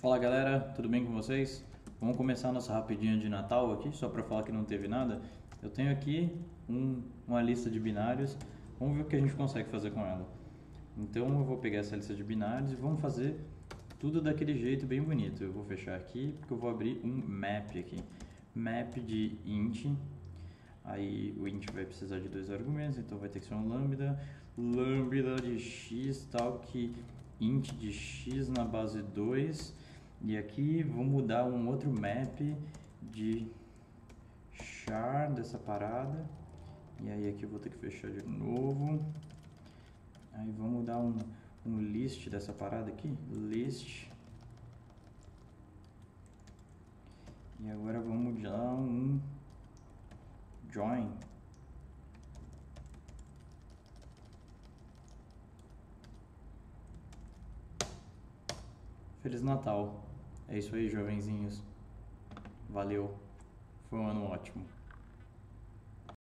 Fala galera, tudo bem com vocês? Vamos começar nossa rapidinha de Natal aqui, só para falar que não teve nada. Eu tenho aqui um, uma lista de binários, vamos ver o que a gente consegue fazer com ela. Então eu vou pegar essa lista de binários e vamos fazer tudo daquele jeito bem bonito. Eu vou fechar aqui porque eu vou abrir um map aqui. Map de int, aí o int vai precisar de dois argumentos, então vai ter que ser um lambda, lambda de x tal que int de x na base 2 e aqui vou mudar um outro map de char dessa parada. E aí aqui eu vou ter que fechar de novo. Aí vamos dar um, um list dessa parada aqui. List. E agora vamos dar um join. Feliz Natal. É isso aí, jovenzinhos. Valeu. Foi um ano ótimo.